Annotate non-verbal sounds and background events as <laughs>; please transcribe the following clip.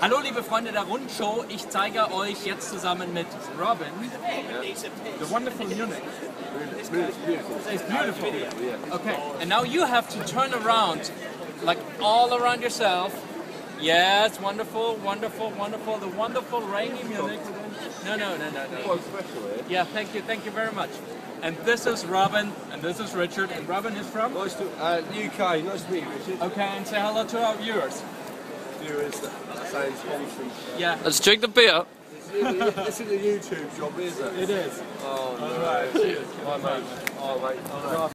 Hallo liebe Freunde der Rundshow, ich zeige euch jetzt zusammen mit Robin the wonderful Munich. It's beautiful. It's beautiful. Okay, and now you have to turn around, like all around yourself. Yes, wonderful, wonderful, wonderful. The wonderful rainy Munich. No, no, no, no, no. Here. Yeah, thank you, thank you very much. And this is Robin, and this is Richard, and Robin is from? Nice to uh, UK. Nice to meet you, Richard. Okay, and say hello to our viewers. Viewers, that sounds wholesome. Yeah, Let's drink the beer. <laughs> This is a YouTube job, is it? it is. Oh no. Hi mate. Oh mate.